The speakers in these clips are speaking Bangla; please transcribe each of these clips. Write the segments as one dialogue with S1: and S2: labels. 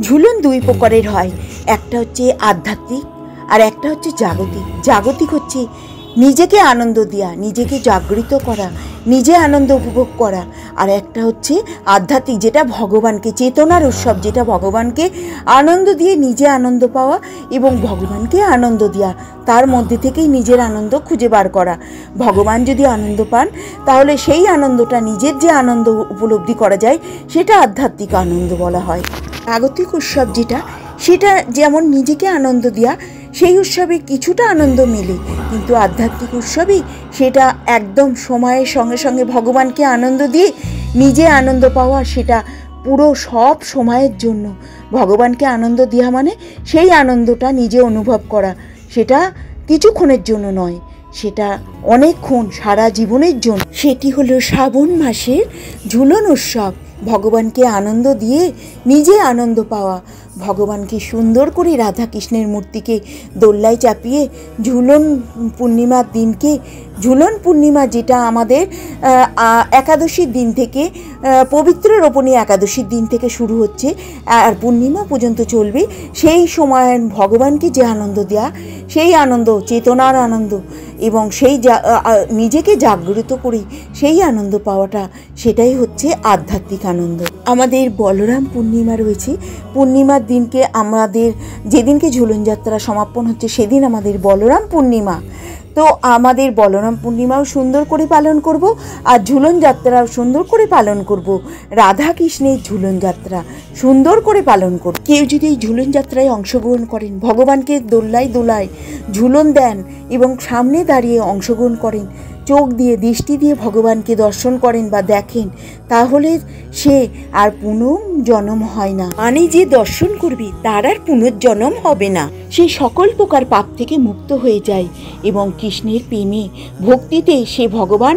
S1: ঝুলন দুই প্রকারের হয়। একটা হচ্ছে আধ্যাত্মিক আর একটা হচ্ছে জাগতিক। জাগতিক হচ্ছে নিজেকে আনন্দ দেওয়া নিজেকে জাগৃত করা, নিজে আনন্দ উপভোগ করা। আর একটা হচ্ছে আধ্যাত্মিক, যেটা ভগবানকে, চেতনার উৎসব, যেটা ভগবানকে আনন্দ দিয়ে নিজে আনন্দ পাওয়া এবং ভগবানকে আনন্দ দেওয়া তার মধ্যে থেকেই নিজের আনন্দ খুঁজে বার করা। ভগবান যদি আনন্দ পান, তাহলে সেই আনন্দটা, নিজের যে আনন্দ উপলব্ধি করা যায়, সেটা আধ্যাত্মিক আনন্দ বলা হয়। জাগতিক উৎসব যেটা, সেটা যেমন নিজেকে আনন্দ দেওয়া সেই উৎসবে কিছুটা আনন্দ মেলে, কিন্তু আধ্যাত্মিক উৎসবে সেটা একদম সময়ের সঙ্গে সঙ্গে ভগবানকে আনন্দ দিয়ে নিজে আনন্দ পাওয়া সেটা পুরো সব সময়ের জন্য। ভগবানকে আনন্দ দেওয়া মানে সেই আনন্দটা নিজে অনুভব করা, সেটা কিছুক্ষণের জন্য নয়, সেটা অনেকক্ষণ সারা জীবনের জন্য। সেটি হলো শ্রাবণ মাসের ঝুলন উৎসব। ভগবানকে আনন্দ দিয়ে নিজে আনন্দ পাওয়া ভগবানকে সুন্দর করে রাধা কৃষ্ণের মূর্তিকে দোল্লায় চাপিয়ে ঝুলন পূর্ণিমার দিনকে, ঝুলন পূর্ণিমা যেটা আমাদের একাদশীর দিন থেকে পবিত্র রোপণী একাদশীর দিন থেকে শুরু হচ্ছে, আর পূর্ণিমা পর্যন্ত চলবে। সেই সময় ভগবানকে যে আনন্দ দেওয়া সেই আনন্দ, চেতনার আনন্দ, এবং সেই নিজেকে জাগ্রত করে সেই আনন্দ পাওয়াটা, সেটাই হচ্ছে আধ্যাত্মিক আনন্দ। আমাদের বলরাম পূর্ণিমা রয়েছে। পূর্ণিমার দিনকে আমাদের, যেদিনকে ঝুলন যাত্রা সমাপন হচ্ছে, সেদিন আমাদের বলরাম পূর্ণিমা। তো আমাদের বলরাম পূর্ণিমাও সুন্দর করে পালন করব আর ঝুলন যাত্রাও সুন্দর করে পালন করব। রাধা কৃষ্ণের ঝুলন যাত্রা সুন্দর করে পালন করব। কেউ যদি এই ঝুলন যাত্রায় অংশগ্রহণ করেন, ভগবানকে দোল্লায় দোলায় ঝুলন দেন এবং সামনে দাঁড়িয়ে অংশগ্রহণ করেন চোখ দিয়ে, দৃষ্টি দিয়ে ভগবানকে দর্শন করেন বা দেখেন, তাহলে সে আর পুনঃ জন্ম হয় না। মানে যে দর্শন করবি, তার আর পুনর্জনম হবে না। সে সকল প্রকার পাপ থেকে মুক্ত হয়ে যায় এবং কৃষ্ণের প্রেমে ভক্তিতে সে ভগবান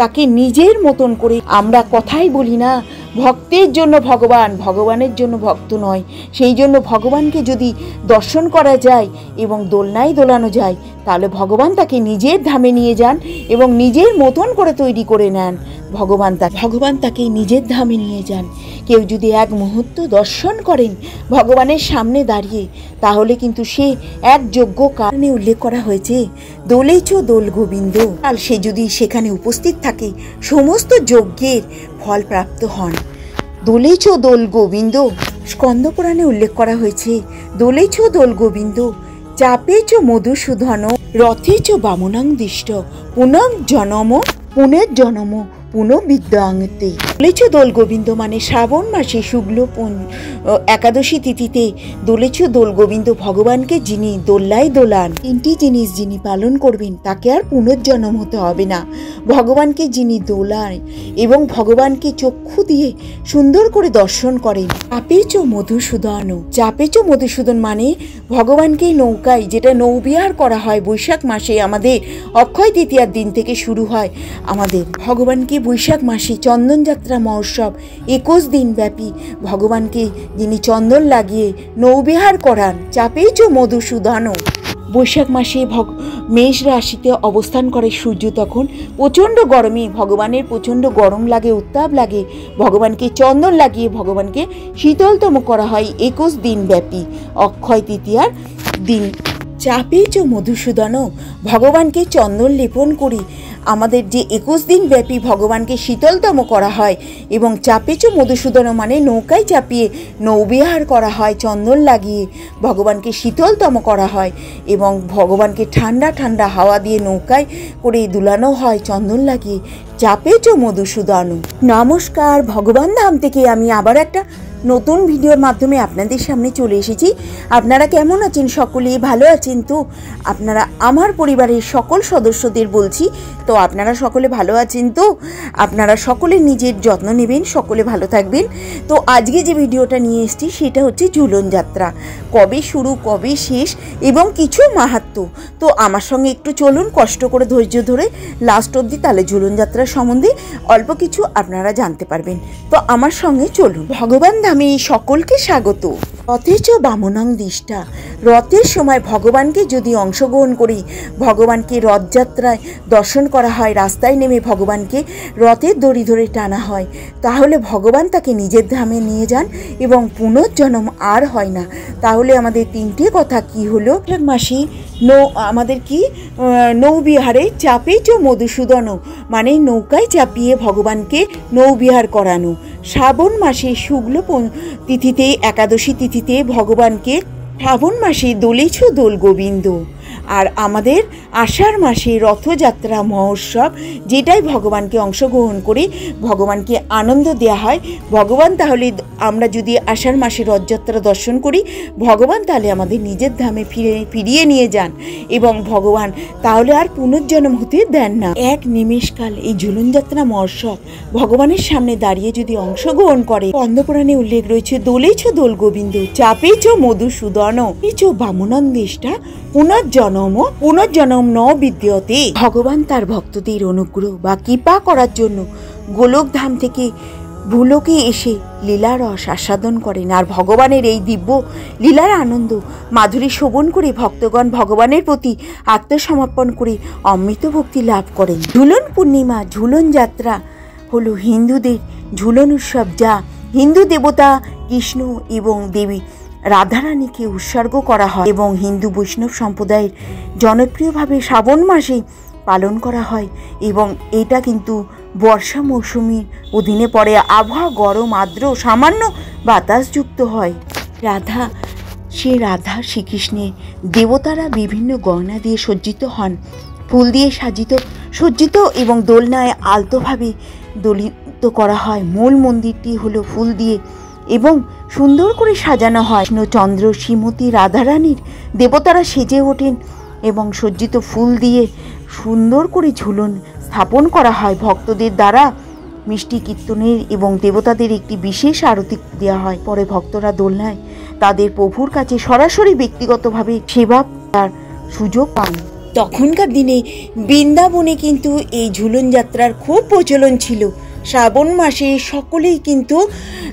S1: তাকে নিজের মতন করে, আমরা কথাই বলি না ভক্তের জন্য ভগবান, ভগবানের জন্য ভক্ত নয়। সেই জন্য ভগবানকে যদি দর্শন করা যায় এবং দোলনায় দোলানো যায়, তাহলে ভগবান তাকে নিজের ধামে নিয়ে যান এবং নিজের মতন করে তৈরি করে নেন। ভগবান তা ভগবান তাকে নিজের ধামে নিয়ে যান। কেউ যদি এক মুহূর্ত দর্শন করেন ভগবানের সামনে দাঁড়িয়ে, তাহলে কিন্তু সে এক যোগ্য কারণে উল্লেখ করা হয়েছে দোলেচ দোল গোবিন্দ। আর সে যদি সেখানে উপস্থিত থাকে, সমস্ত যজ্ঞের ফল প্রাপ্ত হন। দোলেছ দোল গোবিন্দ, স্কন্দ পুরাণে উল্লেখ করা হয়েছে, দোলেছ দোল গোবিন্দ চাপেচ মধুসূধন রথেচ বামনাং দিষ্ট, পুনঃ জনম পুনর্জনম পুনঃবিদ্যাঙ্গতে। দোলেচ দোল গোবিন্দ মানে শ্রাবণ মাসে শুক্ল একাদশী তিথিতে দোলেচ দোল গোবিন্দ ভগবানকে যিনি দোল্লায় দোলান। তিনটি জিনিস যিনি পালন করবেন, তাকে আর পুনর্জন্ম হতে হবে না। ভগবানকে যিনি দোলায় এবং ভগবানকে চক্ষু দিয়ে সুন্দর করে দর্শন করেন। চাপেচ মধুসূদন। চাপেচ মধুসূদন মানে ভগবানকে নৌকায়, যেটা নৌবিহার করা হয় বৈশাখ মাসে আমাদের অক্ষয় তৃতীয়ার দিন থেকে শুরু হয় আমাদের। ভগবানকে বৈশাখ মাসে চন্দনযাত্রা মহোৎসব, একুশ দিন ব্যাপী। ভগবানকে যিনি চন্দন লাগিয়ে নৌবিহার করান চাপেচ মধুসূদন বৈশাখ মাসে ভগ, মেষ রাশিতে অবস্থান করে সূর্য তখন। প্রচণ্ড গরমে ভগবানের প্রচণ্ড গরম লাগে, উত্তাপ লাগে। ভগবানকে চন্দন লাগিয়ে ভগবানকে শীতলতম করা হয় একুশ দিন ব্যাপী। অক্ষয় তৃতীয়ার দিন চাপেচ মধুসূদন, ভগবানকে চন্দন লেপন করি। আমাদের যে একুশ দিন ব্যাপী ভগবানকে শীতলতম করা হয় এবং চাপেচ মধুসূদন মানে নৌকায় চাপিয়ে নৌবিহার করা হয়, চন্দন লাগিয়ে ভগবানকে শীতলতম করা হয় এবং ভগবানকে ঠান্ডা ঠান্ডা হাওয়া দিয়ে নৌকায় করে দুলানো হয়, চন্দন লাগিয়ে। চাপেচ মধুসূদন। নমস্কার, ভগবান ধাম থেকে আমি আবার একটা নতুন ভিডিওর মাধ্যমে আপনাদের সামনে চলে এসেছি। আপনারা কেমন আছেন সকলেই? ভালো আছেন তো? আপনারা আমার পরিবারের সকল সদস্যদের বলছি, তো আপনারা সকলে ভালো আছেন তো? আপনারা সকলে নিজের যত্ন নেবেন, সকলে ভালো থাকবেন। তো আজকে যে ভিডিওটা নিয়ে এসেছি, সেটা হচ্ছে ঝুলন যাত্রা। কবে শুরু, কবে শেষ এবং কিছু মাহাত্ম। তো আমার সঙ্গে একটু চলুন, কষ্ট করে ধৈর্য ধরে লাস্ট অবধি তাহলে ঝুলন যাত্রা সম্বন্ধে অল্প কিছু আপনারা জানতে পারবেন। তো আমার সঙ্গে চলুন। ভগবান ধামে সকলকে স্বাগত। রথের বামনং দিষ্টা। রথের সময় ভগবানকে যদি অংশগ্রহণ করি, ভগবানকে রথযাত্রায় দর্শন করা হয়, রাস্তায় নেমে ভগবানকে রথের দড়ি ধরে টানা হয়, তাহলে ভগবান তাকে নিজের ধামে নিয়ে যান এবং পুনর্জন্ম আর হয় না। তাহলে আমাদের তিনটে কথা কি হলো? মাসি, নৌ, আমাদের কি? নৌবিহারে চাপে চ মধুসূদন মানে নৌকায় চাপিয়ে ভগবানকে নৌবিহার করানো। শ্রাবণ মাসে শুক্ল তিথিতে একাদশী তিথিতে ভগবানকে শ্রাবণ মাসে দোলেছ দোল গোবিন্দ আর আমাদের আষাঢ় মাসে রথযাত্রা মহোৎসব, যেটাই ভগবানকে অংশগ্রহণ করে, ভগবানকে আনন্দ দেওয়া হয়। ভগবান তাহলে আমরা যদি আষাঢ় মাসে রথযাত্রা দর্শন করি, ভগবান তাহলে আমাদের নিজের ধামে ফিরে, ফিরিয়ে নিয়ে যান এবং ভগবান তাহলে আর পুনর্জন্ম হতে দেন না। এক নিমেষকাল এই ঝুলনযাত্রা মহোৎসব ভগবানের সামনে দাঁড়িয়ে যদি অংশগ্রহণ করে, পদ্মপুরাণে উল্লেখ রয়েছে, দোলেছ দোল গোবিন্দ চাপেছ মধুসূদন এছ বামনন্দেষ্টা, পুনর্জন্ম পুনর্জন্ম ন বিদ্যতে। ভগবান তার ভক্তদের অনুগ্রহ বা কৃপা করার জন্য গোলকধাম থেকে ভুলোকে এসে লীলা রস আস্বাদন করেন। আর ভগবানের এই দিব্য লীলার আনন্দ মাধুরী শোভন করে ভক্তগণ ভগবানের প্রতি আত্মসমর্পণ করে অমৃত ভক্তি লাভ করেন। ঝুলন পূর্ণিমা, ঝুলন যাত্রা হলো হিন্দুদের ঝুলন উৎসব, যা হিন্দু দেবতা কৃষ্ণ এবং দেবী রাধারানীকে উৎসর্গ করা হয় এবং হিন্দু বৈষ্ণব সম্প্রদায়ের জনপ্রিয়ভাবে শ্রাবণ মাসে পালন করা হয় এবং এটা কিন্তু বর্ষা মৌসুমীর অধীনে পড়ে। আবহাওয়া গরম, আর্দ্র, সামান্য বাতাসযুক্ত হয়। রাধা, সে রাধা শ্রীকৃষ্ণের দেবতারা বিভিন্ন গয়না দিয়ে সজ্জিত হন। ফুল দিয়ে সাজিত, সজ্জিত এবং দোলনায় আলতোভাবে দলিত করা হয়। মূল মন্দিরটি হলো ফুল দিয়ে এবং সুন্দর করে সাজানো হয়। কৃষ্ণচন্দ্র শ্রীমতী, রাধারানীর দেবতারা সেজে ওঠেন এবং সজ্জিত ফুল দিয়ে সুন্দর করে ঝুলন স্থাপন করা হয়। ভক্তদের দ্বারা মিষ্টি কীর্তনের এবং দেবতাদের একটি বিশেষ আরতি দেওয়া হয়। পরে ভক্তরা দোলনায় তাদের প্রভুর কাছে সরাসরি ব্যক্তিগতভাবে সেবা তার সুযোগ পান। তখনকার দিনে বৃন্দাবনে কিন্তু এই ঝুলন যাত্রার খুব প্রচলন ছিল। শ্রাবণ মাসে সকলেই কিন্তু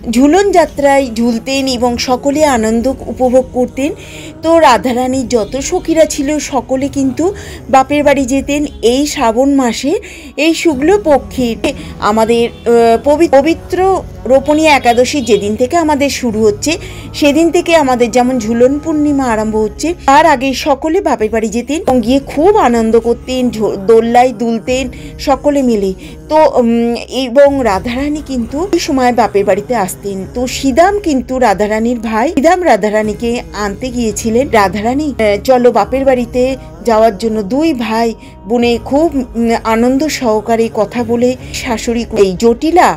S1: ঝুলন যাত্রায় ঝুলতেন এবং সকলে আনন্দ উপভোগ করতেন। তো রাধারানীর যত সখীরা ছিল সকলে কিন্তু বাপের বাড়ি যেতেন এই শ্রাবণ মাসে। এই শুক্ল পক্ষে আমাদের পবি- পবিত্র রোপণী একাদশী যেদিন থেকে আমাদের শুরু হচ্ছে সেদিন থেকে আমাদের যেমন ঝুলন পূর্ণিমা আরম্ভ হচ্ছে তার আগে সকলে বাপের বাড়ি যেতেন এবং গিয়ে খুব আনন্দ করতেন দোল্লায় দুলতেন সকলে মিলে। তো উম, এবং রাধারানী কিন্তু ওই সময় বাপের বাড়িতে আসতেন। তো সিদাম কিন্তু রাধারানীর ভাই। সিদাম রাধারানীকে আনতে গিয়েছিলেন। রাধারানী চলো বাপের বাড়িতে যাওয়ার জন্য দুই ভাই বোনে খুব আনন্দ সহকারে কথা বলে শাশুড়ি এই জটিলা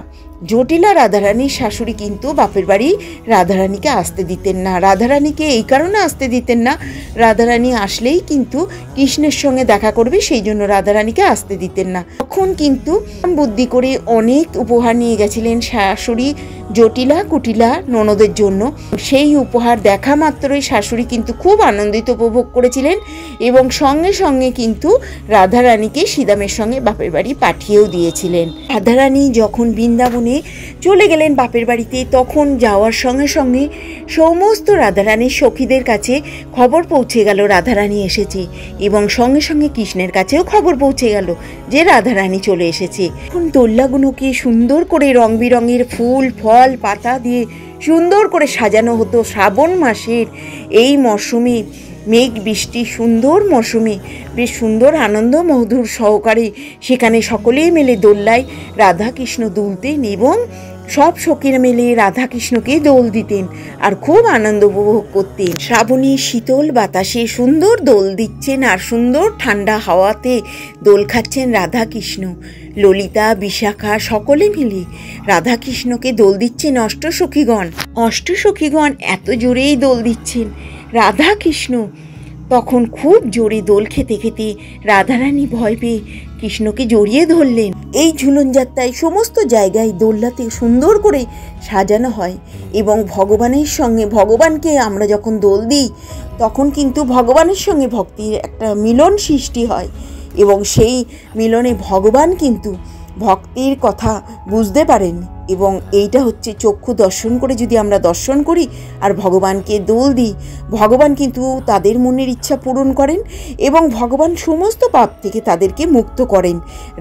S1: জটিলা রাধারানীর শাশুড়ি কিন্তু বাপের বাড়ি রাধারানীকে আসতে দিতেন না। রাধারানীকে এই কারণে আসতে দিতেন না। রাধারানী আসলেই কিন্তু কৃষ্ণের সঙ্গে দেখা করবে, সেই জন্য রাধারানীকে আসতে দিতেন না। তখন কিন্তু বুদ্ধি করে অনেক উপহার নিয়ে গেছিলেন শাশুড়ি জটিলা কুটিলা ননদের জন্য। সেই উপহার দেখা মাত্রই শাশুড়ি কিন্তু খুব আনন্দিত উপভোগ করেছিলেন এবং সঙ্গে সঙ্গে কিন্তু রাধারানীকে সিদামের সঙ্গে বাপের বাড়ি পাঠিয়েও দিয়েছিলেন। রাধারানী যখন বৃন্দাবনে চলে গেলেন বাপের বাড়িতে, তখন যাওয়ার সঙ্গে সঙ্গে সমস্ত রাধারানীর সখীদের কাছে খবর পৌঁছে গেল, রাধারানী এসেছে। এবং সঙ্গে সঙ্গে কৃষ্ণের কাছেও খবর পৌঁছে গেল যে রাধারানী চলে এসেছে। এখন দোল্লাগুলোকে সুন্দর করে রং বেরঙের ফুল, ফল, পাতা দিয়ে সুন্দর করে সাজানো হতো শ্রাবণ মাসের এই মরশুমে। মেঘ, বৃষ্টি, সুন্দর মৌসুমে বেশ সুন্দর আনন্দ মধুর সহকারে সেখানে সকলেই মিলে দোল্লায় রাধাকৃষ্ণ দুলতেন এবং সব সখীরা মিলে রাধাকৃষ্ণকে দোল দিতেন আর খুব আনন্দ উপভোগ করতেন। শ্রাবণী শীতল বাতাসে সুন্দর দোল দিচ্ছেন আর সুন্দর ঠান্ডা হাওয়াতে দোল খাচ্ছেন রাধাকৃষ্ণ। ললিতা, বিশাখা সকলে মিলে রাধাকৃষ্ণকে দোল দিচ্ছেন অষ্টসখীগণ। অষ্টসখীগণ এত জোরেই দোল দিচ্ছেন। রাধাকৃষ্ণ তখন খুব জোরে দোল খেতে খেতে রাধারানী ভয় পেয়ে কৃষ্ণকে জড়িয়ে ধরলেন। এই ঝুলন যাত্রায় সমস্ত জায়গায় দোল্লাতে সুন্দর করে সাজানো হয় এবং ভগবানের সঙ্গে ভগবানকে আমরা যখন দোল দিই, তখন কিন্তু ভগবানের সঙ্গে ভক্তির একটা মিলন সৃষ্টি হয় এবং সেই মিলনে ভগবান কিন্তু ভক্তির কথা বুঝতে পারেন। এবং এইটা হচ্ছে চক্ষু দর্শন করে যদি আমরা দর্শন করি আর ভগবানকে দোল দিই, ভগবান কিন্তু তাদের মনের ইচ্ছা পূরণ করেন এবং ভগবান সমস্ত পাপ থেকে তাদেরকে মুক্ত করেন।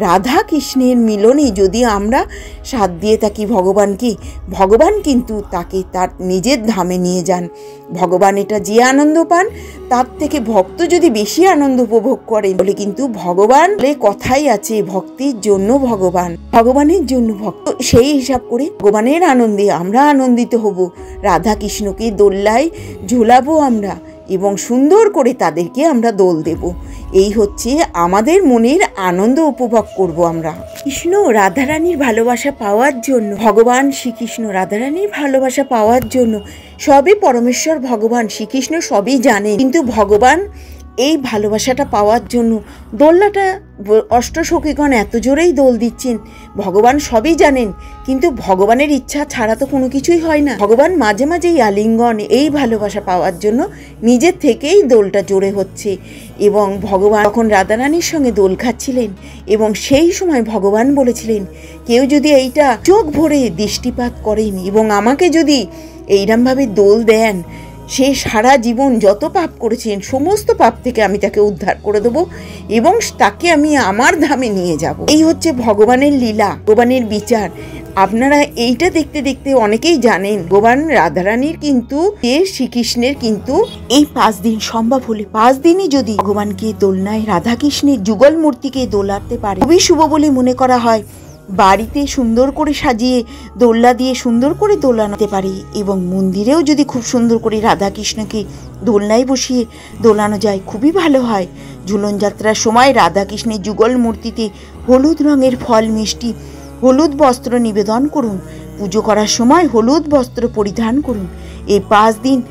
S1: রাধা কৃষ্ণের মিলনে যদি আমরা সাথ দিয়ে থাকি ভগবানকে, ভগবান কিন্তু তাকে তার নিজের ধামে নিয়ে যান। ভগবান এটা যে আনন্দ পান, তার থেকে ভক্ত যদি বেশি আনন্দ উপভোগ করেন বলে কিন্তু ভগবান কথাই আছে, ভক্তির জন্য ভগবান, ভগবানের জন্য ভক্ত। সেই হিসাব করে ভগবানের আনন্দে আমরা আনন্দিত হব। রাধা কৃষ্ণকে দোল্লায় ঝোলাবো আমরা এবং সুন্দর করে তাদেরকে আমরা দোল দেব। এই হচ্ছে আমাদের মনের আনন্দ উপভোগ করব আমরা। কৃষ্ণ রাধারানীর ভালোবাসা পাওয়ার জন্য, ভগবান শ্রীকৃষ্ণ রাধারানীর ভালোবাসা পাওয়ার জন্য সবই পরমেশ্বর ভগবান শ্রীকৃষ্ণ সবই জানে কিন্তু ভগবান এই ভালোবাসাটা পাওয়ার জন্য দোলনাটা অষ্টসখীগণ এত জোরেই দোল দিচ্ছেন। ভগবান সবই জানেন, কিন্তু ভগবানের ইচ্ছা ছাড়া তো কোনো কিছুই হয় না। ভগবান মাঝে মাঝেই আলিঙ্গন এই ভালোবাসা পাওয়ার জন্য নিজের থেকেই দোলটা জোরে হচ্ছে এবং ভগবান তখন রাধারানীর সঙ্গে দোল খাচ্ছিলেন এবং সেই সময় ভগবান বলেছিলেন, কেউ যদি এইটা চোখ ভরে দৃষ্টিপাত করেন এবং আমাকে যদি এইরমভাবে দোল দেন সে সারা জীবন যত পাপ করেছেন, সমস্ত পাপ থেকে আমি তাকে উদ্ধার করে দেবো এবং তাকে আমি আমার ধামে নিয়ে যাব। এই হচ্ছে ভগবানের লীলা, ভগবানের বিচার। আপনারা এইটা দেখতে দেখতে অনেকেই জানেন, ভগবান রাধারানীর কিন্তু, এ শ্রীকৃষ্ণের কিন্তু এই পাঁচ দিন সম্ভব হলে। পাঁচ দিনই যদি ভগবানকে দোলনায়, রাধাকৃষ্ণের যুগল মূর্তিকে দোলাতে পারে, খুবই শুভ বলে মনে করা হয়। বাড়িতে সুন্দর করে সাজিয়ে দোল্লা দিয়ে সুন্দর করে দোলানোতে পারি এবং মন্দিরেও যদি খুব সুন্দর করে রাধাকৃষ্ণকে দোলনায় বসিয়ে দোলানো যায়, খুবই ভালো হয়। ঝুলন যাত্রার সময় রাধাকৃষ্ণের যুগল মূর্তিতে হলুদ রঙের ফল মিষ্টি, হলুদ বস্ত্র নিবেদন করুন। পুজো করার সময় হলুদ বস্ত্র পরিধান করুন। এই পাঁচ দিন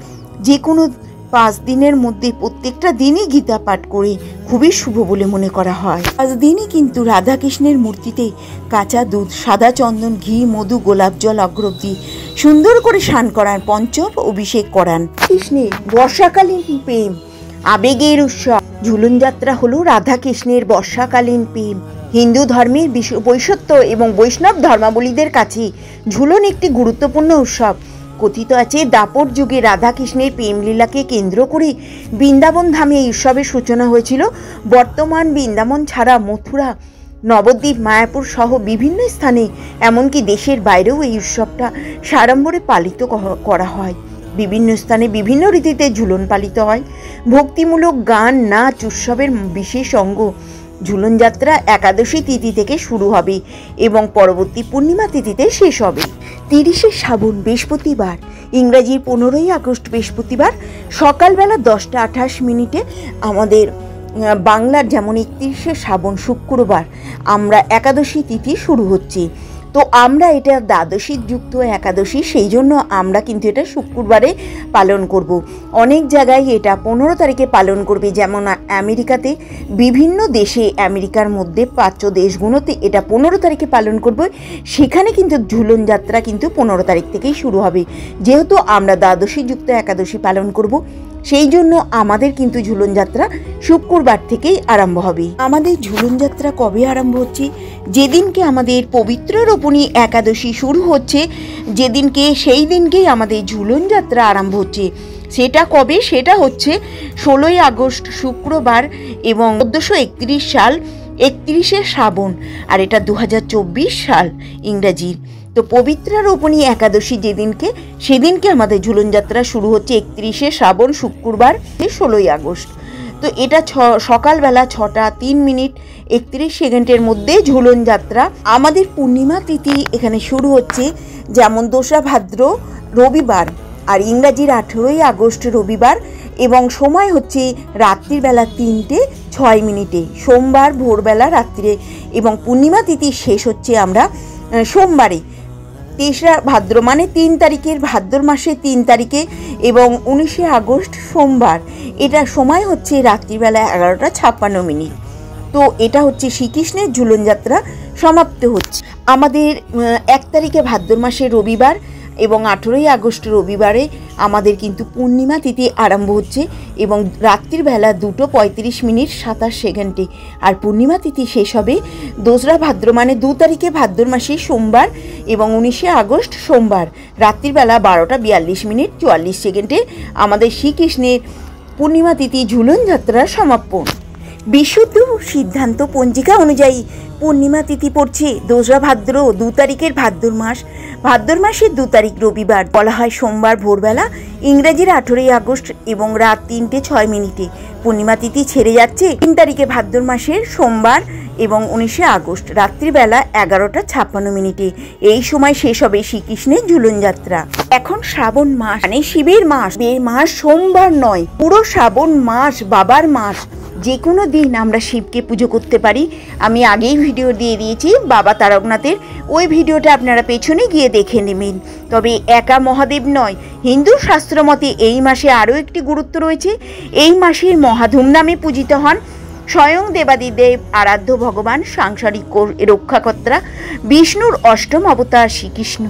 S1: যে কোনো পাঁচ দিনের মধ্যে প্রত্যেকটা দিনই গীতা পাঠ করে খুবই শুভ বলে মনে করা হয়। পাঁচ দিনই কিন্তু রাধাকৃষ্ণের মূর্তিতে কাঁচা দুধ, সাদা চন্দন, ঘি, মধু, গোলাপ জল অগ্রব দিয়ে সুন্দর করে স্নান করান, পঞ্চম অভিষেক করান। কৃষ্ণের বর্ষাকালীন প্রেম, আবেগের উৎসব। ঝুলন যাত্রা হলো রাধাকৃষ্ণের বর্ষাকালীন প্রেম। হিন্দু ধর্মের বৈশত্য এবং বৈষ্ণব ধর্মাবলীদের কাছে ঝুলন একটি গুরুত্বপূর্ণ উৎসব। কথিত আছে, দাপর যুগে রাধাকৃষ্ণের প্রেমলীলাকে কেন্দ্র করে বৃন্দাবন ধামে এই উৎসবের সূচনা হয়েছিল। বর্তমান বৃন্দাবন ছাড়া মথুরা, নবদ্বীপ, মায়াপুর সহ বিভিন্ন স্থানে, এমনকি দেশের বাইরেও এই উৎসবটা সাড়ম্বরে পালিত করা হয়। বিভিন্ন স্থানে বিভিন্ন রীতিতে ঝুলন পালিত হয়। ভক্তিমূলক গান, নাচ, উৎসবের বিশেষ অঙ্গ ঝুলন যাত্রা একাদশী তিথি থেকে শুরু হবে এবং পরবর্তী পূর্ণিমা তিথিতে শেষ হবে। তিরিশে শ্রাবণ বৃহস্পতিবার ইংরাজির পনেরোই আগস্ট বৃহস্পতিবার, সকালবেলা দশটা আঠাশ মিনিটে আমাদের বাংলার যেমন একত্রিশে শ্রাবণ শুক্রবার, আমরা একাদশী তিথি শুরু হচ্ছে। তো আমরা এটা দ্বাদশী যুক্ত একাদশী, সেই জন্য আমরা কিন্তু এটা শুক্রবারে পালন করব। অনেক জায়গায় এটা পনেরো তারিখে পালন করবে, যেমন আমেরিকাতে। বিভিন্ন দেশে আমেরিকার মধ্যে প্রাচ্য দেশগুলোতে এটা পনেরো তারিখে পালন করবে। সেখানে কিন্তু ঝুলন যাত্রা কিন্তু পনেরো তারিখ থেকেই শুরু হবে। যেহেতু আমরা দ্বাদশী যুক্ত একাদশী পালন করব সেই জন্য আমাদের কিন্তু ঝুলন যাত্রা শুক্রবার থেকেই আরম্ভ হবে। আমাদের ঝুলন যাত্রা কবে আরম্ভ হচ্ছে? যেদিনকে আমাদের পবিত্র রোপণী একাদশী শুরু হচ্ছে, যেদিনকে সেই দিনকেই আমাদের ঝুলন যাত্রা আরম্ভ হচ্ছে। সেটা কবে? সেটা হচ্ছে ষোলোই আগস্ট শুক্রবার এবং চোদ্দোশো সাল, একত্রিশে শ্রাবণ, আর এটা দু হাজার চব্বিশ সাল ইংরাজির তো পবিত্রা রোপণী একাদশী যেদিনকে, সেদিনকে আমাদের ঝুলন যাত্রা শুরু হচ্ছে একত্রিশে শ্রাবণ শুক্রবার, ষোলোই আগস্ট। তো এটা ছ, সকালবেলা ছটা তিন মিনিট, একত্রিশ সেকেন্ডের মধ্যে ঝুলন যাত্রা। আমাদের পূর্ণিমা তিথি এখানে শুরু হচ্ছে যেমন দোসরা ভাদ্র রবিবার আর ইংরাজির আঠেরোই আগস্ট রবিবার এবং সময় হচ্ছে রাত্রিবেলা তিনটে ছয় মিনিটে, সোমবার ভোরবেলা রাত্রিরে এবং পূর্ণিমা তিথি শেষ হচ্ছে আমরা সোমবারে। তেসরা ভাদ্র মানে তিন তারিখের ভাদ্র মাসে তিন তারিখে এবং উনিশে আগস্ট সোমবার। এটা সময় হচ্ছে রাত্রিবেলা এগারোটা ছাপ্পান্ন মিনিট। তো এটা হচ্ছে শ্রীকৃষ্ণের ঝুলনযাত্রা সমাপ্ত হচ্ছে। আমাদের এক তারিখে ভাদ্র মাসে রবিবার এবং আঠেরোই আগস্ট রবিবারে আমাদের কিন্তু পূর্ণিমা তিথি আরম্ভ হচ্ছে এবং রাত্রির বেলা দুটো পঁয়ত্রিশ মিনিট সাতাশ সেকেন্ডে। আর পূর্ণিমা তিথি শেষ হবে দোসরা ভাদ্র মানে দু তারিখে ভাদ্র মাসে সোমবার এবং উনিশে আগস্ট সোমবার। রাত্রির বেলা বারোটা বিয়াল্লিশ মিনিট চুয়াল্লিশ সেকেন্ডে আমাদের শ্রীকৃষ্ণের পূর্ণিমা তিথি ঝুলন যাত্রার সমাপন। বিশুদ্ধ সিদ্ধান্ত পঞ্জিকা অনুযায়ী পূর্ণিমা তিথি পড়ছে। দোসরা ভাদ্র দু তারিখের ভাদ্র মাস। ভাদ্র মাসের দু তারিখ রবিবার। বলা হয় সোমবার ভোরবেলা, ইংরেজির আঠেরোই আগস্ট এবং রাত তিনটে ছয় মিনিটে। পূর্ণিমা তিথি ছেড়ে যাচ্ছে তিন তারিখে ভাদ্র মাসের সোমবার এবং উনিশে আগস্ট, রাত্রিবেলা এগারোটা ছাপ্পান্ন মিনিটে। এই সময় শেষ হবে শ্রীকৃষ্ণের ঝুলন যাত্রা। এখন শ্রাবণ মাস। মানে শিবের মাস। মাস সোমবার নয়, পুরো শ্রাবণ মাস বাবার মাস। যে কোনো দিন আমরা শিবকে পুজো করতে পারি। আমি আগেই ভিডিও দিয়ে দিয়েছি, বাবা তারকনাথের। ওই ভিডিওটা আপনারা পেছনে গিয়ে দেখে নেবেন। তবে একা মহাদেব নয়, হিন্দু শাস্ত্র মতে এই মাসে আরও একটি গুরুত্ব রয়েছে। এই মাসের মহাধুম নামে পূজিত হন স্বয়ং দেবাদিদেব, আরাধ্য ভগবান, সাংসারিক রক্ষাকর্তা, বিষ্ণুর অষ্টম অবতার শ্রীকৃষ্ণ।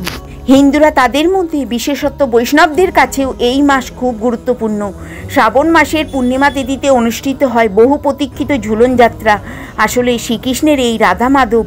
S1: হিন্দুরা তাদের মধ্যে বিশেষত্ব বৈষ্ণবদের কাছেও এই মাস খুব গুরুত্বপূর্ণ। শ্রাবণ মাসের পূর্ণিমা তিথিতে অনুষ্ঠিত হয় বহু প্রতীক্ষিত ঝুলন যাত্রা। আসলে শ্রীকৃষ্ণের এই রাধা মাধব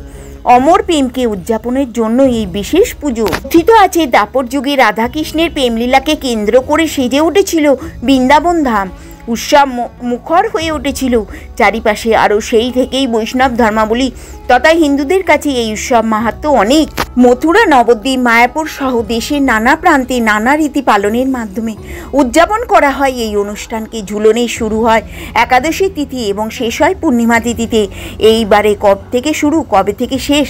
S1: অমর প্রেমকে উদযাপনের জন্য এই বিশেষ পুজো। কথিত আছে দাপর যুগে রাধাকৃষ্ণের প্রেমলীলাকে কেন্দ্র করে সেজে উঠেছিল বৃন্দাবন ধাম। উৎসব মুখর হয়ে উঠেছিল। চারিপাশে আরও সেই থেকেই বৈষ্ণব ধর্মাবলী। তথা হিন্দুদের কাছে এই উৎসব মাহাত্ম অনেক। মথুরা, নবদ্বীপ, মায়াপুর সহ দেশের নানা প্রান্তে নানা রীতি পালনের মাধ্যমে উদযাপন করা হয় এই অনুষ্ঠানকে। ঝুলনে শুরু হয় একাদশী তিথি এবং শেষ হয় পূর্ণিমা তিথিতে। এইবারে কব থেকে শুরু, কবে থেকে শেষ,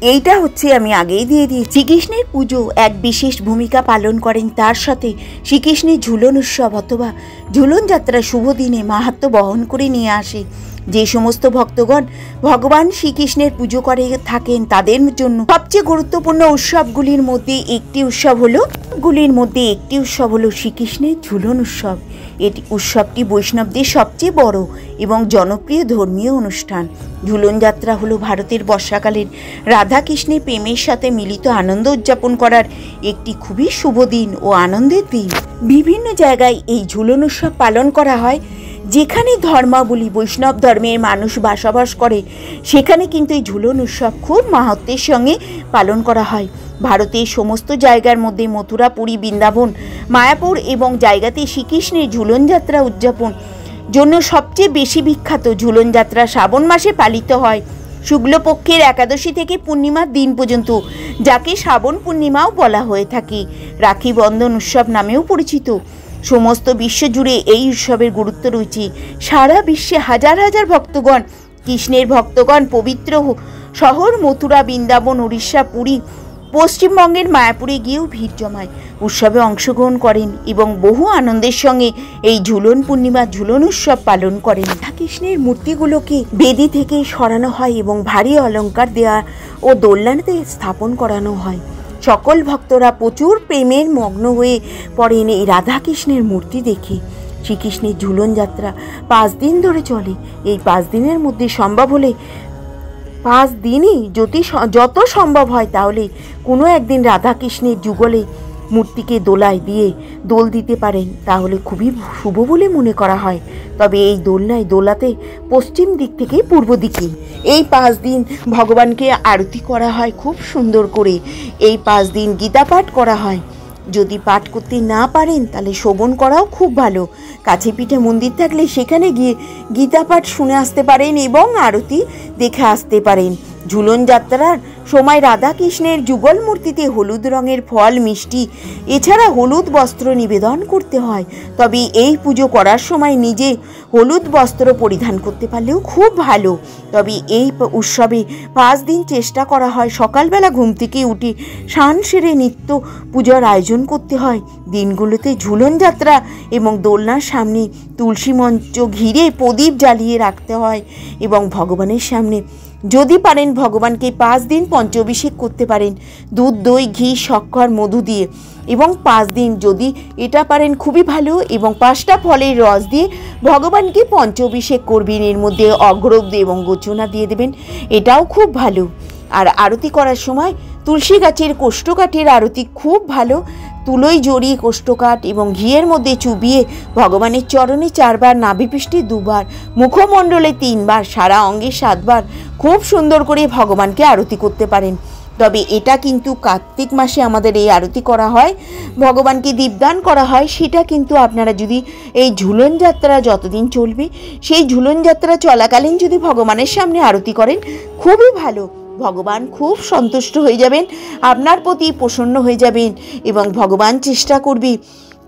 S1: এইটা হচ্ছে আমি আগেই দিয়ে দিই শ্রীকৃষ্ণের পুজো এক বিশেষ ভূমিকা পালন করেন। তার সাথে শ্রীকৃষ্ণের ঝুলন উৎসব অথবা ঝুলন যাত্রা শুভ দিনে মাহাত্ম বহন করে নিয়ে আসে। যে সমস্ত ভক্তগণ ভগবান শ্রীকৃষ্ণের পুজো করে থাকেন তাদের জন্য সবচেয়ে গুরুত্বপূর্ণ উৎসবগুলির মধ্যে একটি উৎসব হলো, গুলির মধ্যে একটি উৎসব হলো শ্রীকৃষ্ণের ঝুলন উৎসব। এটি উৎসবটি বৈষ্ণবদের সবচেয়ে বড় এবং জনপ্রিয় ধর্মীয় অনুষ্ঠান। ঝুলন যাত্রা হলো ভারতের বর্ষাকালের রাধাকৃষ্ণের প্রেমের সাথে মিলিত আনন্দ উদযাপন করার একটি খুবই শুভ দিন ও আনন্দের দিন। বিভিন্ন জায়গায় এই ঝুলন উৎসব পালন করা হয়। যেখানে ধর্মাবলী বৈষ্ণব ধর্মের মানুষ বাসবাস করে, সেখানে কিন্তু এই ঝুলন উৎসব খুব মাহাত্মের সঙ্গে পালন করা হয়। ভারতের সমস্ত জায়গার মধ্যে মথুরা, পুরী, বৃন্দাবন, মায়াপুর এবং জায়গাতে শ্রীকৃষ্ণের ঝুলন যাত্রা উদযাপন জন্য সবচেয়ে বেশি বিখ্যাত ঝুলন যাত্রা শ্রাবণ মাসে পালিত হয়। শুক্লপক্ষের একাদশী থেকে পূর্ণিমার দিন পর্যন্ত, যাকে শ্রাবণ পূর্ণিমাও বলা হয়ে থাকে। রাখি বন্ধন উৎসব নামেও পরিচিত। সমস্ত বিশ্ব জুড়ে এই উৎসবের গুরুত্ব রয়েছে। সারা বিশ্বে হাজার হাজার ভক্তগণ, কৃষ্ণের ভক্তগণ পবিত্র শহর মথুরা, বৃন্দাবন, উড়িষ্যা, পুরী, পশ্চিমবঙ্গের মায়াপুরে গিয়েও ভিড় জমায়। উৎসবে অংশগ্রহণ করেন এবং বহু আনন্দের সঙ্গে এই ঝুলন পূর্ণিমা ঝুলন উৎসব পালন করেন। কৃষ্ণের মূর্তিগুলোকে বেদি থেকে সরানো হয় এবং ভারী অলংকার দেওয়া ও দোলনাতে স্থাপন করানো হয়। সকল ভক্তরা প্রচুর প্রেমের মগ্ন হয়ে পড়েন এই রাধাকৃষ্ণের মূর্তি দেখে। শ্রীকৃষ্ণের ঝুলন যাত্রা পাঁচ দিন ধরে চলে। এই পাঁচ দিনের মধ্যে সম্ভব হলে পাঁচ দিনই যদি যত সম্ভব হয় তাহলে কোনো একদিন রাধাকৃষ্ণের যুগলে মূর্তিকে দোলায় দিয়ে দোল দিতে পারেন, তাহলে খুবই শুভ বলে মনে করা হয়। তবে এই দোলনায় দোলাতে পশ্চিম দিক থেকে পূর্ব দিকে। এই পাঁচ দিন ভগবানকে আরতি করা হয় খুব সুন্দর করে। এই পাঁচ দিন গীতা পাঠ করা হয়। যদি পাঠ করতে না পারেন, তাহলে শোভন করাও খুব ভালো। কাছে পিঠে মন্দির থাকলে সেখানে গিয়ে গীতা পাঠ শুনে আসতে পারেন এবং আরতি দেখে আসতে পারেন। ঝুলন যাত্রার সময় রাধাকৃষ্ণের যুগল মূর্তিতে হলুদ রঙের ফল, মিষ্টি, এছাড়া হলুদ বস্ত্র নিবেদন করতে হয়। তবে এই পুজো করার সময় নিজে হলুদ বস্ত্র পরিধান করতে পারলেও খুব ভালো। তবে এই উৎসবে পাঁচ দিন চেষ্টা করা হয়। সকালবেলা ঘুম থেকে উঠে সান সেরে নিত্য পুজোর আয়োজন করতে হয়। দিনগুলোতে ঝুলন যাত্রা এবং দোলনার সামনে তুলসী মঞ্চ ঘিরে প্রদীপ জ্বালিয়ে রাখতে হয় এবং ভগবানের সামনে যদি পারেন ভগবানকে পাঁচ দিন পঞ্চাভিষেক করতে পারেন। দুধ, দই, ঘি, শক্কর, মধু দিয়ে। এবং পাঁচ দিন যদি এটা পারেন, খুবই ভালো। এবং পাঁচটা ফলের রস দিয়ে ভগবানকে পঞ্চাভিষেক করবেন। এর মধ্যে অগ্রব এবং গোচনা দিয়ে দেবেন। এটাও খুব ভালো। আর আরতি করার সময় তুলসী গাছের কোষ্ঠকাঠের আরতি খুব ভালো। তুলোই জড়ি কোষ্ঠকাঠ এবং ঘিয়ের মধ্যে চুবিয়ে ভগবানের চরণে চারবার নাভিপৃষ্ঠে দুবার, মুখমণ্ডলে তিনবার, সারা অঙ্গে সাতবার খুব সুন্দর করে ভগবানকে আরতি করতে পারেন। তবে এটা কিন্তু কার্তিক মাসে আমাদের এই আরতি করা হয়, ভগবানকে দীপদান করা হয়, সেটা কিন্তু আপনারা যদি এই ঝুলন যাত্রা যতদিন চলবে, সেই ঝুলন যাত্রা চলাকালীন যদি ভগবানের সামনে আরতি করেন, খুবই ভালো। ভগবান খুব সন্তুষ্ট হয়ে যাবেন আপনার প্রতি প্রসন্ন হয়ে যাবেন এবং ভগবান চেষ্টা করবে।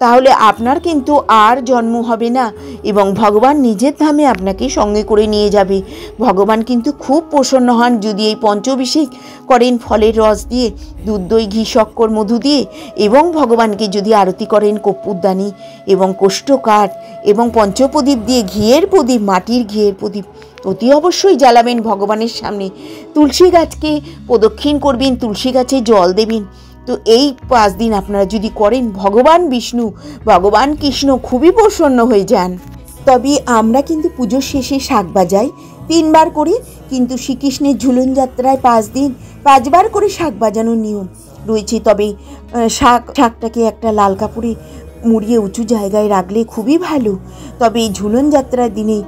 S1: তাহলে আপনার কিন্তু আর জন্ম হবে না এবং ভগবান নিজের ধামে আপনাকে সঙ্গে করে নিয়ে যাবে। ভগবান কিন্তু খুব প্রসন্ন হন যদি এই পঞ্চবিষেক করেন ফলের রস দিয়ে, দুধ দই, ঘি, শক্কর, মধু দিয়ে এবং ভগবানকে যদি আরতি করেন কর্পূরদানি এবং কোষ্ঠকাঠ এবং পঞ্চপ্রদীপ দিয়ে ঘিয়ের প্রদীপ, মাটির ঘিয়ের প্রদীপ, অতি অবশ্যই জ্বালাবেন ভগবানের সামনে। তুলসী গাছকে প্রদক্ষিণ করবেন, তুলসী গাছে জল দেবেন। তো এই পাঁচ দিন আপনারা যদি করেন, ভগবান বিষ্ণু, ভগবান কৃষ্ণ খুবই প্রসন্ন হয়ে যান। তবে আমরা কিন্তু পুজোর শেষে শাক বাজাই, তিনবার করে, কিন্তু শ্রীকৃষ্ণের ঝুলন যাত্রায় পাঁচ দিন, পাঁচবার করে শাক বাজানোর নিয়ম রয়েছে। তবে শাক, শাকটাকে একটা লাল কাপড়ে মুড়িয়ে উঁচু জায়গায় রাখলে খুবই ভালো। তবে এই ঝুলন যাত্রার দিনে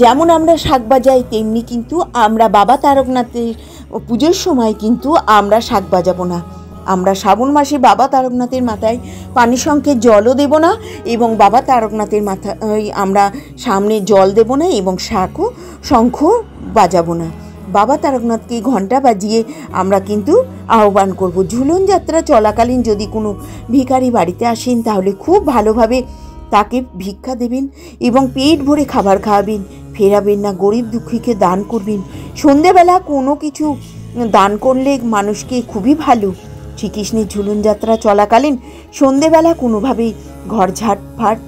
S1: যেমন আমরা শাক বাজাই, তেমনি কিন্তু আমরা বাবা তারকনাথের পুজোর সময় কিন্তু আমরা শাক বাজাবো না। আমরা শ্রাবণ মাসে বাবা তারকনাথের মাথায় পানি শঙ্খে জলও দেব না এবং বাবা তারকনাথের মাথায় আমরা সামনে জল দেব না এবং শাকও শঙ্খ বাজাবো না। বাবা তারকনাথকে ঘণ্টা বাজিয়ে আমরা কিন্তু আহ্বান করব, ঝুলন যাত্রা চলাকালীন যদি কোনো ভিখারি বাড়িতে আসেন তাহলে খুব ভালোভাবে তাকে ভিক্ষা দেবেন এবং পেট ভরে খাবার খাওয়াবেন, ফেরাবেন না, গরিব দুঃখীকে দান করবেন। সন্ধেবেলা কোনো কিছু দান করলে মানুষকে খুবই ভালো। শ্রীকৃষ্ণের ঝুলন যাত্রা চলাকালীন সন্ধেবেলা কোনোভাবেই ঘর ঝাটফাট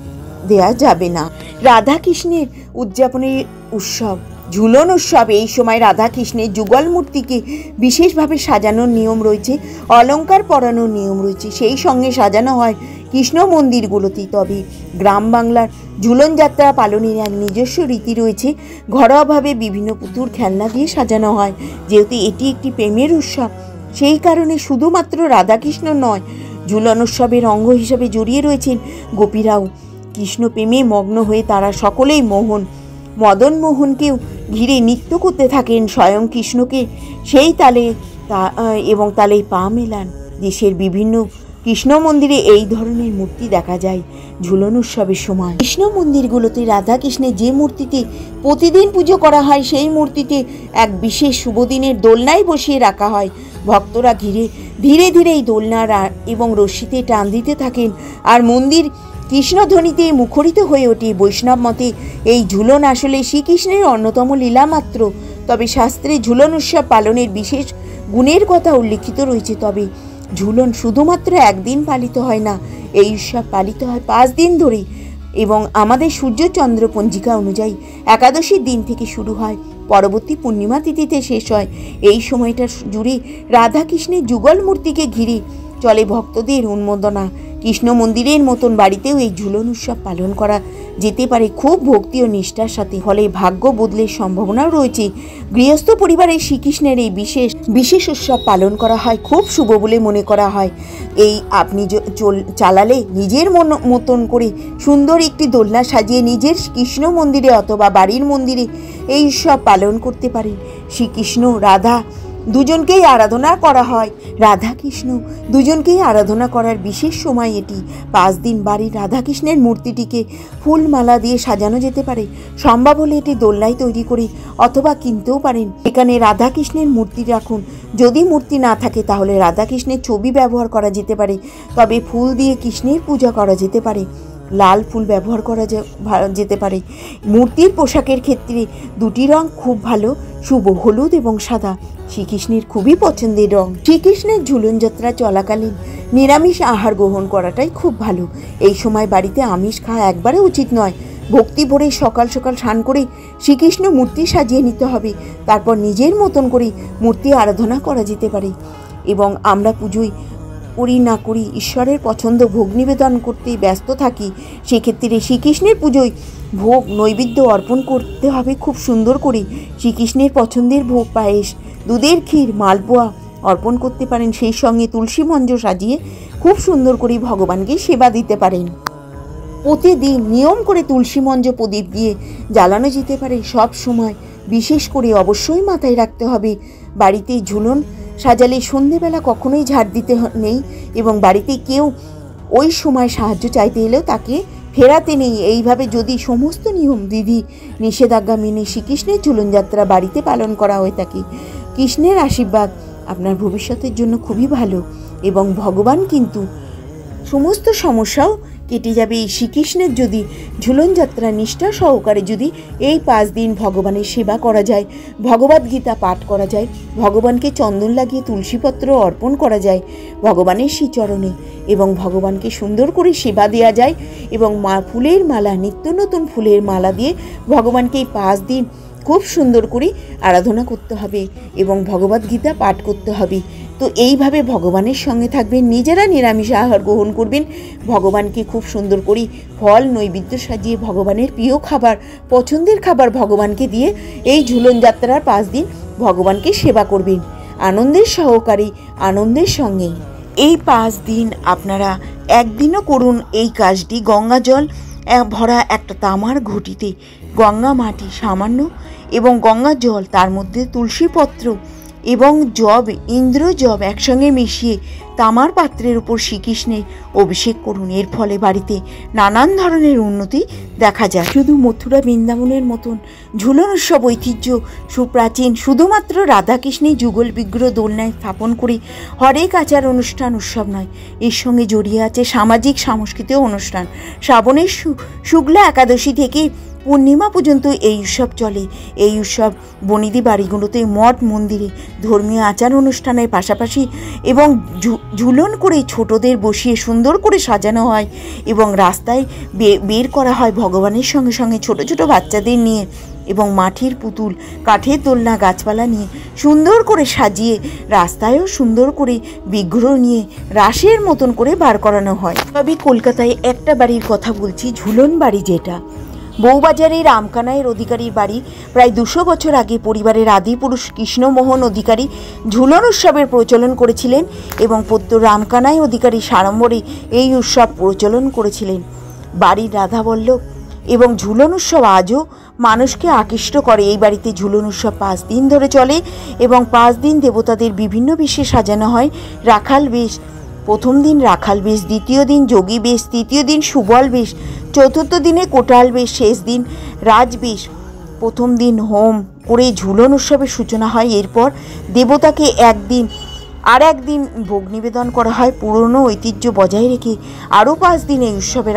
S1: দেয়া যাবে না। রাধা কৃষ্ণের উদযাপনের উৎসব, ঝুলন উৎসব, এই সময় রাধা কৃষ্ণের যুগল মূর্তিকে বিশেষভাবে সাজানোর নিয়ম রয়েছে, অলঙ্কার পরানোর নিয়ম রয়েছে, সেই সঙ্গে সাজানো হয় কৃষ্ণ মন্দিরগুলোতে। তবে গ্রাম বাংলার ঝুলন যাত্রা পালনের এক নিজস্ব রীতি রয়েছে, ঘরোয়াভাবে বিভিন্ন পুতুর খেলনা দিয়ে সাজানো হয়, যেহেতু এটি একটি প্রেমের উৎসব। সেই কারণে শুধুমাত্র রাধাকৃষ্ণ নয় ঝুলন উৎসবের অঙ্গ হিসাবে জড়িয়ে রয়েছেন গোপীরাও। কৃষ্ণপ্রেমে মগ্ন হয়ে তারা সকলেই মোহন। মদন মোহনকেও ঘিরে নৃত্য করতে থাকেন স্বয়ং কৃষ্ণকে। সেই তালে তা এবং তালে পা মেলান। দেশের বিভিন্ন কৃষ্ণ মন্দিরে এই ধরনের মূর্তি দেখা যায়, ঝুলন উৎসবের সময়। কৃষ্ণ মন্দিরগুলোতে রাধা কৃষ্ণের যে মূর্তিতে প্রতিদিন পুজো করা হয়, সেই মূর্তিতে এক বিশেষ শুভদিনের দোলনায় বসিয়ে রাখা হয়। ভক্তরা ঘিরে ধীরে ধীরে এই দোলনা এবং রশ্মিতে টান দিতে থাকেন আর মন্দির কৃষ্ণধ্বনিতে মুখরিত হয়ে ওঠে। বৈষ্ণব মতে এই ঝুলন আসলে শ্রীকৃষ্ণের অন্যতম লীলা মাত্র। তবে শাস্ত্রে ঝুলন উৎসব পালনের বিশেষ গুণের কথা উল্লিখিত রয়েছে। তবে ঝুলন শুধুমাত্র একদিন পালিত হয় না, এই উৎসব পালিত হয় পাঁচ দিন ধরেই এবং আমাদের সূর্যচন্দ্র পঞ্জিকা অনুযায়ী একাদশীর দিন থেকে শুরু হয়, পরবর্তী পূর্ণিমা তিথিতে শেষ হয়। এই সময়টা জুড়ে রাধাকৃষ্ণের যুগল মূর্তিকে ঘিরে চলে ভক্তদের উন্মোদনা। কৃষ্ণ মন্দিরের মতন বাড়িতেও এই ঝুলন উৎসব পালন করা যেতে পারে। খুব ভক্তি ও নিষ্ঠার সাথে ফলে ভাগ্য বদলের সম্ভাবনাও রয়েছে। গৃহস্থ পরিবারে শ্রীকৃষ্ণের এই বিশেষ বিশেষ উৎসব পালন করা হয়, খুব শুভ বলে মনে করা হয়। এই আপনি চল- চালালে নিজের মন, মতন করে সুন্দর একটি দোলনা সাজিয়ে নিজের কৃষ্ণ মন্দিরে অথবা বাড়ির মন্দিরে এই উৎসব পালন করতে পারেন। শ্রীকৃষ্ণ, রাধা দুজনকেই আরাধনা করা হয়। রাধা কৃষ্ণ দুজনকেই আরাধনা করার বিশেষ সময় এটি। পাঁচ দিন বাড়ির রাধাকৃষ্ণের মূর্তিটিকে ফুলমালা দিয়ে সাজানো যেতে পারে। সম্ভব হলে এটি দোলনায় তৈরি করে অথবা কিনতেও পারেন। এখানে রাধাকৃষ্ণের মূর্তি রাখুন। যদি মূর্তি না থাকে, তাহলে রাধাকৃষ্ণের ছবি ব্যবহার করা যেতে পারে। তবে ফুল দিয়ে কৃষ্ণের পূজা করা যেতে পারে। লাল ফুল ব্যবহার করা যেতে পারে। মূর্তির পোশাকের ক্ষেত্রে দুটি রং খুব ভালো, শুভ হলুদ এবং সাদা। শ্রীকৃষ্ণের খুবই পছন্দের রং। শ্রীকৃষ্ণের ঝুলন যাত্রা চলাকালীন নিরামিষ আহার গ্রহণ করাটাই খুব ভালো। এই সময় বাড়িতে আমিষ খাওয়া একবারে উচিত নয়। ভক্তি ভরে সকাল সকাল স্নান করে শ্রীকৃষ্ণ মূর্তি সাজিয়ে নিতে হবে। তারপর নিজের মতন করে মূর্তি আরাধনা করা যেতে পারে। এবং আমরা পুজোয় করি না করি, ঈশ্বরের পছন্দ ভোগ নিবেদন করতেই ব্যস্ত থাকি, সেক্ষেত্রে শ্রীকৃষ্ণের পুজোয় ভোগ নৈবেদ্য অর্পণ করতে হবে খুব সুন্দর করে। শ্রীকৃষ্ণের পছন্দের ভোগ পায়েস, দুধের ক্ষীর, মালপোয়া অর্পণ করতে পারেন, সেই সঙ্গে তুলসী মঞ্জ সাজিয়ে খুব সুন্দর করে ভগবানকে সেবা দিতে পারেন। প্রতিদিন নিয়ম করে তুলসী মঞ্জ প্রদীপ দিয়ে জ্বালানো যেতে পারে। সব সময় বিশেষ করে অবশ্যই মাথায় রাখতে হবে। বাড়িতে ঝুলন সাজালে সন্ধেবেলা কখনোই ঝাড় দিতে নেই এবং বাড়িতে কেউ ওই সময় সাহায্য চাইতে এলেও তাকে ফেরাতে নেই। এইভাবে যদি সমস্ত নিয়ম, বিধি, নিষেধাজ্ঞা মেনে শ্রীকৃষ্ণের ঝুলনযাত্রা বাড়িতে পালন করা হয়ে থাকে কৃষ্ণের আশীর্বাদ আপনার ভবিষ্যতের জন্য খুবই ভালো এবং ভগবান কিন্তু সমস্ত সমস্যাও কেটে যাবে এই শ্রীকৃষ্ণের যদি ঝুলন যাত্রা নিষ্ঠা সহকারে যদি এই পাঁচ দিন ভগবানের সেবা করা যায় ভগবদ গীতা পাঠ করা যায়, ভগবানকে চন্দন লাগিয়ে তুলসীপত্র অর্পণ করা যায়, ভগবানের শ্রীচরণে এবং ভগবানকে সুন্দর করে সেবা দেওয়া যায় এবং মা ফুলের মালা, নিত্য নতুন ফুলের মালা দিয়ে ভগবানকে এই পাঁচ দিন খুব সুন্দর করে আরাধনা করতে হবে এবং ভগবদ্গীতা পাঠ করতে হবে। তো এইভাবে ভগবানের সঙ্গে থাকবেন, নিজেরা নিরামিষ আহার গ্রহণ করবেন। ভগবানকে খুব সুন্দর করে ফল, নৈবেদ্য সাজিয়ে ভগবানের প্রিয় খাবার, পছন্দের খাবার ভগবানকে দিয়ে এই ঝুলন যাত্রার পাঁচ দিন ভগবানকে সেবা করবেন। আনন্দের সহকারে, আনন্দের সঙ্গে এই পাঁচ দিন আপনারা একদিনও করুন এই কাজটি। গঙ্গা জল ভরা একটা তামার ঘটিতে গঙ্গা মাটি সামান্য এবং গঙ্গা জল, তার মধ্যে তুলসী পত্র এবং জব, ইন্দ্র জব একসঙ্গে মিশিয়ে তামার পাত্রের উপর শ্রীকৃষ্ণের অভিষেক করুন। এর ফলে বাড়িতে নানান ধরনের উন্নতি দেখা যায়। শুধু মথুরা বৃন্দাবনের মতন ঝুলন উৎসব ঐতিহ্য সুপ্রাচীন শুধুমাত্র রাধাকৃষ্ণের যুগল বিগ্রহ দোলনায় স্থাপন করে হরেক আচার অনুষ্ঠান উৎসব নয়, এর সঙ্গে জড়িয়ে আছে সামাজিক সাংস্কৃতিক অনুষ্ঠান। শ্রাবণের শুক্লা একাদশী থেকে পূর্ণিমা পর্যন্ত এই উৎসব চলে। এই উৎসব বনিদি বাড়িগুলোতে মঠ, মন্দিরে ধর্মীয় আচার অনুষ্ঠানের পাশাপাশি এবং ঝুলন করে ছোটদের বসিয়ে সুন্দর করে সাজানো হয় এবং রাস্তায় বের করা হয় ভগবানের সঙ্গে সঙ্গে ছোট ছোট বাচ্চাদের নিয়ে এবং মাটির পুতুল, কাঠের দোলনা, গাছপালা নিয়ে সুন্দর করে সাজিয়ে রাস্তায়ও সুন্দর করে বিগ্রহ নিয়ে রাসের মতন করে বার করানো হয়। তবে কলকাতায় একটা বাড়ির কথা বলছি, ঝুলন বাড়ি যেটা। বউবাজারের রামকানাইয়ের অধিকারীর বাড়ি। প্রায় দুশো বছর আগে পরিবারের আদিপুরুষ কৃষ্ণমোহন অধিকারী ঝুলন উৎসবের প্রচলন করেছিলেন এবং পদ্য রামকানাই অধিকারী সাড়ম্বরে এই উৎসব প্রচলন করেছিলেন। বাড়ির রাধা রাধাবল্লভ এবং ঝুলন উৎসব আজও মানুষকে আকৃষ্ট করে। এই বাড়িতে ঝুলন উৎসব পাঁচ দিন ধরে চলে এবং পাঁচ দিন দেবতাদের বিভিন্ন বেশে সাজানো হয়। রাখাল বেশ প্রথম দিন রাখাল বেশ, দ্বিতীয় দিন যোগী বেশ, তৃতীয় দিন সুবল বেশ, চতুর্থ দিনে কোটাল বেশ, শেষ দিন রাজবেশ প্রথম দিন হোম করে ঝুলন উৎসবের সূচনা হয়। এরপর দেবতাকে একদিন আর একদিন ভোগ নিবেদন করা হয়। পুরনো ঐতিহ্য বজায় রেখে আরও পাঁচ দিন এই উৎসবের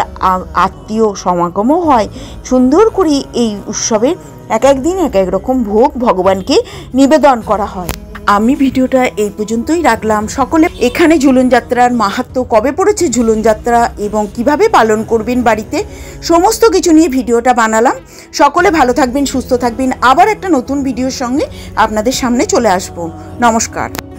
S1: আত্মীয় সমাগমও হয়। সুন্দর করে এই উৎসবের এক এক দিন এক এক রকম ভোগ ভগবানকে নিবেদন করা হয়। আমি ভিডিওটা এই পর্যন্তই রাখলাম। সকলে এখানে ঝুলন যাত্রার মাহাত্ম কবে পড়েছে? ঝুলন যাত্রা এবং কীভাবে পালন করবেন বাড়িতে? সমস্ত কিছু নিয়ে ভিডিওটা বানালাম। সকলে ভালো থাকবেন, সুস্থ থাকবেন। আবার একটা নতুন ভিডিওর সঙ্গে আপনাদের সামনে চলে আসব। নমস্কার।